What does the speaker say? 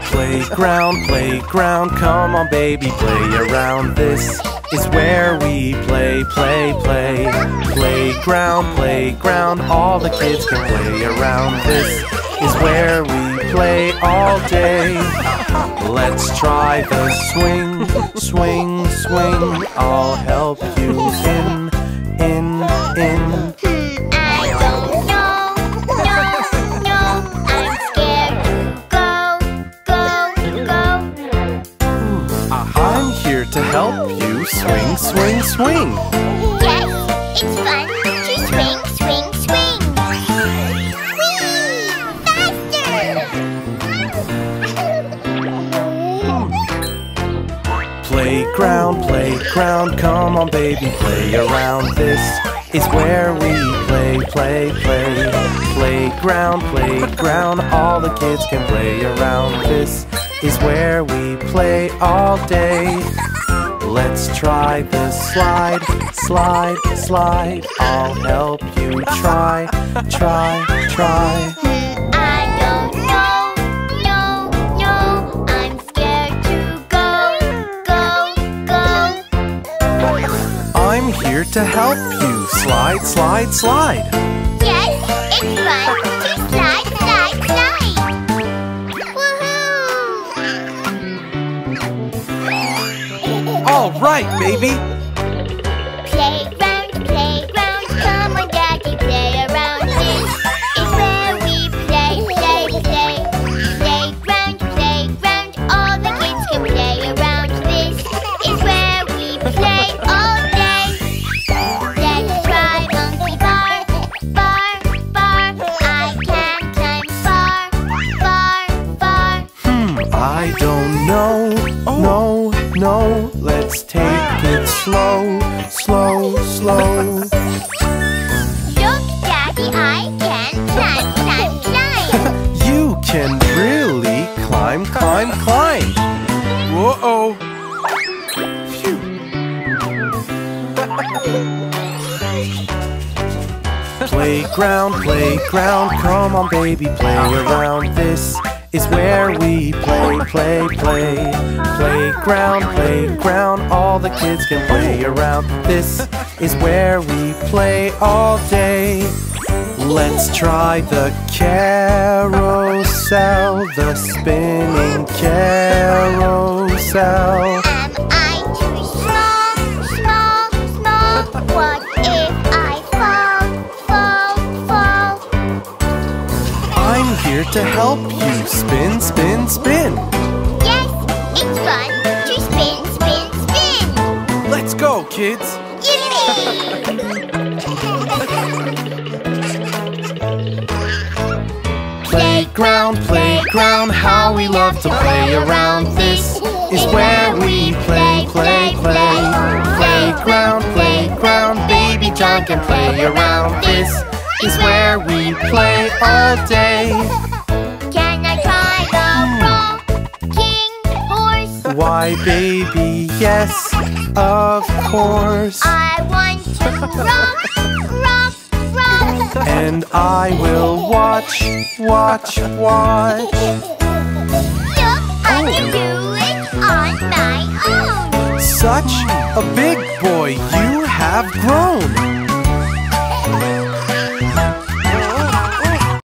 Playground, playground, come on baby, play around. This is where we play, play, play. Playground, playground, all the kids can play around. This is where we play all day. Let's try the swing, swing, swing. I'll help you in, help you swing, swing, swing. Yes, it's fun to swing, swing, swing. Whee! Faster! Playground, playground, come on baby, play around. This is where we play, play, play. Playground, playground, all the kids can play around. This is where we play all day. Let's try the slide, slide, slide. I'll help you try, try, try. I don't know, no, no. I'm scared to go, go, go. I'm here to help you slide, slide, slide. Yes, it's fun All right, baby. Playground, playground, come on, Daddy, play around. This is where we play, play, play. Playground, playground, all the kids can play around. This is where we play all day. Let's try monkey bar, bar, bar. I can climb far, far, far. Hmm, I don't know. No, no. Let's take it slow, slow, slow. Look, Daddy, I can climb, climb, climb. You can really climb, climb, climb. Whoa-oh. Playground, playground, come on baby, play around. This is where we play, play, play. Playground, playground, all the kids can play around. This is where we play all day. Let's try the carousel, the spinning carousel. I'm here to help you spin, spin, spin. Yes, it's fun to spin, spin, spin. Let's go, kids. Playground, playground, how we love to play around. This is where we play, play, play. Playground, playground, baby John can play around. This is where we play all day. Why, baby, yes, of course. I want to rock, rock, rock. And I will watch, watch, watch. Look, I can do it on my own. Such a big boy you have grown.